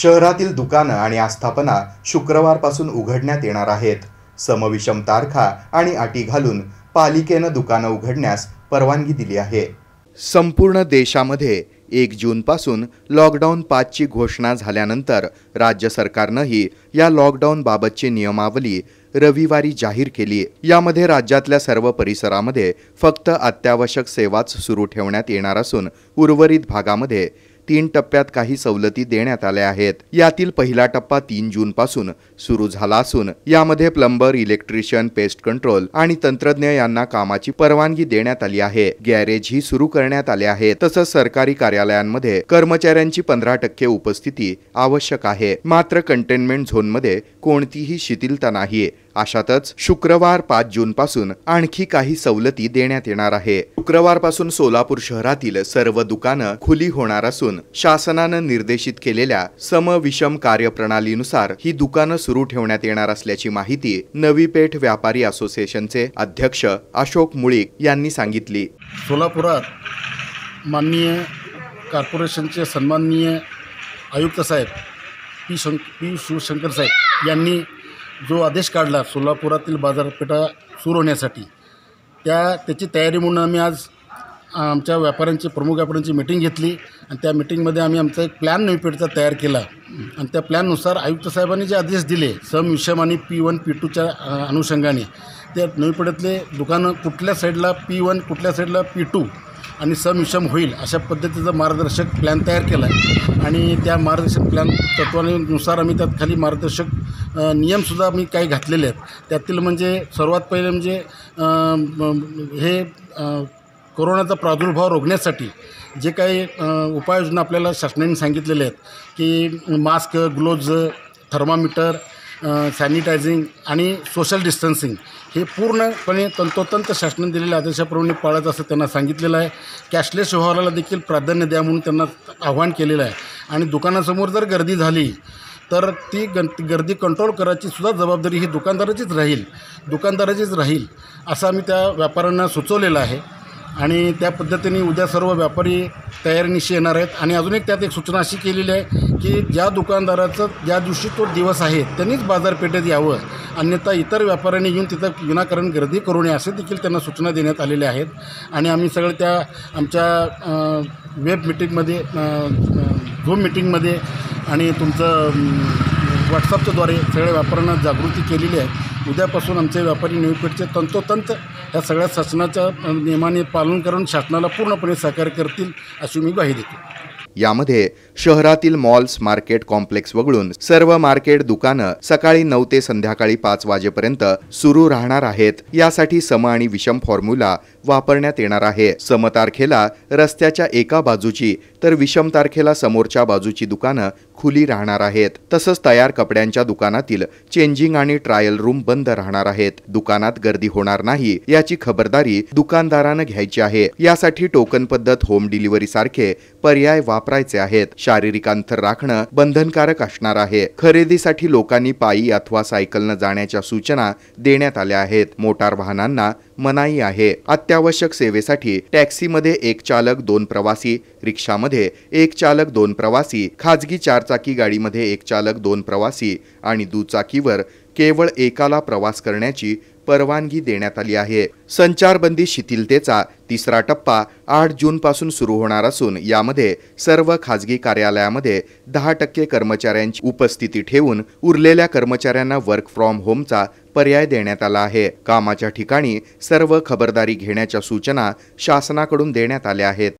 शहरातील दुकानं आणि आस्थापना शुक्रवारपासून उघडण्यात येणार आहेत. समविषम तारखा आणि अटी घालून पालिकेनं दुकानं उघडण्यास परवानगी दिली आहे. संपूर्ण देशामध्ये एक जूनपासून लॉकडाऊन पाचची घोषणा झाल्यानंतर राज्य सरकारनंही या लॉकडाऊनबाबतची नियमावली रविवारी जाहीर केली. यामध्ये राज्यातल्या सर्व परिसरामध्ये फक्त अत्यावश्यक सेवाच सुरू ठेवण्यात येणार असून उर्वरित भागामध्ये तीन टप्प्यात काही सवलती देण्यात आल्या आहेत. यातील पहिला टप्पा तीन जून पासून सुरू झाला असून यामध्ये प्लंबर इलेक्ट्रिशियन पेस्ट कंट्रोल आणि तंत्रज्ञ यांना कामाची परवानगी देण्यात आली आहे. गॅरेज ही सुरू करण्यात आले आहे तसंच सरकारी कार्यालयांमध्ये कर्मचाऱ्यांची पंधरा टक्के उपस्थिती आवश्यक आहे. मात्र कंटेनमेंट झोनमध्ये कोणतीही शिथिलता नाही. अशातच शुक्रवार पाच जून पासून आणखी काही सवलती देण्यात येणार आहे. शुक्रवारपासून सोलापूर शहरातील सर्व दुकानं खुली होणार असून शासनानं निर्देशित केलेल्या समविषम कार्यप्रणालीनुसार ही दुकानं सुरू ठेवण्यात येणार असल्याची माहिती नवी पेठ व्यापारी असोसिएशनचे अध्यक्ष अशोक मुळीक यांनी सांगितली. सोलापुरात माननीय कॉर्पोरेशनचे सन्माननीय आयुक्त साहेब पी शं पी शिवशंकर साहेब यांनी जो आदेश काढला सोलापुरातील बाजारपेठा सुरू होण्यासाठी त्या त्याची तयारी म्हणून आम्ही आज आमच्या व्यापाऱ्यांची प्रमुख व्यापाऱ्यांची मिटिंग घेतली आणि त्या मिटिंगमध्ये आम्ही आमचा एक प्लॅन नवीपेठचा तयार केला. आणि त्या प्लॅननुसार आयुक्त साहेबांनी जे आदेश दिले सम विषम आणि पी वन पी टूच्या अनुषंगाने त्या नवीपेठेतले दुकानं कुठल्या साईडला पी वन कुठल्या साईडला पी टू आणि सम होईल अशा पद्धतीचा मार्गदर्शक प्लॅन तयार केला आहे आणि त्या मार्गदर्शक प्लॅन तत्वानुसार आम्ही त्यात खाली मार्गदर्शक नियमसुद्धा आम्ही काही घातलेले आहेत. त्यातील म्हणजे सर्वात पहिले म्हणजे हे कोरोनाचा प्रादुर्भाव रोखण्यासाठी जे काही उपाययोजना आपल्याला शासनाने सांगितलेल्या आहेत की मास्क ग्लोव्ज थर्मामीटर सॅनिटायझिंग आणि सोशल डिस्टन्सिंग हे पूर्णपणे तंतोतंत शासनाने दिलेल्या आदेशाप्रमाणे पाळत असं त्यांना सांगितलेलं आहे. कॅशलेस व्यवहाराला देखील प्राधान्य द्या म्हणून त्यांना आव्हान केलेलं आहे. आणि दुकानासमोर जर गर्दी झाली तर ती गन गर्दी कंट्रोल करायची सुद्धा जबाबदारी ही दुकानदाराचीच राहील. दुकानदाराचीच राहील असं आम्ही त्या व्यापाऱ्यांना सुचवलेलं आहे. आणि त्या पद्धतीने उद्या सर्व व्यापारी तयारीनिशी येणार आहेत. आणि अजून एक त्यात एक सूचना अशी केलेली आहे की ज्या दुकानदाराचं ज्या दिवशी तो दिवस आहे त्यांनीच बाजारपेठेत यावं. अन्यथा इतर व्यापाऱ्यांनी येऊन तिथं विनाकारण गर्दी करू नये असे देखील त्यांना सूचना देण्यात आलेल्या आहेत. आणि आम्ही सगळं त्या आमच्या वेब मिटिंगमध्ये झूम मिटिंगमध्ये आणि तुमचं व्हॉट्सअपच्याद्वारे सगळ्या व्यापाऱ्यांना जागृती केलेली आहे. उद्यापासून आमचे व्यापारी निवडपेठचे तंतोतंत ह्या सगळ्या शासनाच्या नियमाने पालन करून शासनाला पूर्णपणे सहकार्य करतील अशी मी ग्वाही देतो. यामध्ये शहरातील मॉल्स मार्केट कॉम्प्लेक्स वगळून सर्व मार्केट दुकानं सकाळी नऊ ते संध्याकाळी पाच वाजेपर्यंत सुरू राहणार आहेत. यासाठी सम आणि विषम फॉर्म्युला वापरण्यात येणार आहे. सम तारखेला रस्त्याच्या एका बाजूची तर विषम तारखेला समोरच्या बाजूची दुकानं खुली राहणार आहेत. तसंच तयार कपड्यांच्या दुकानातील चेंजिंग आणि ट्रायल रूम बंद राहणार आहेत. दुकानात गर्दी होणार नाही याची खबरदारी दुकानदारानं घ्यायची आहे. यासाठी टोकन पद्धत होम डिलिव्हरी सारखे पर्याय वापरायचे आहेत. शारीरिक अंतर राखणं बंधनकारक असणार आहे. खरेदीसाठी लोकांनी पायी अथवा सायकलनं जाण्याच्या सूचना देण्यात आल्या आहेत. मोटार वाहनांना मनाई आहे. अत्यावश्यक सेवेसाठी टॅक्सीमध्ये एक चालक दोन प्रवासी रिक्षामध्ये एक चालक दोन प्रवासी खाजगी चारचाकी गाडीमध्ये एक चालक दोन प्रवासी आणि दुचाकीवर केवळ एकाला प्रवास करण्याची परवानगी देण्यात आली आहे. संचारबंदी शिथिलतेचा तिसरा टप्पा आठ जूनपासून सुरू होणार असून यामध्ये सर्व खाजगी कार्यालयामध्ये दहा टक्के कर्मचाऱ्यांची उपस्थिती ठेवून उरलेल्या कर्मचाऱ्यांना वर्क फ्रॉम होमचा पर्याय देण्यात आला आहे. कामाच्या ठिकाणी सर्व खबरदारी घेण्याच्या सूचना शासनाकडून देण्यात आल्या आहेत.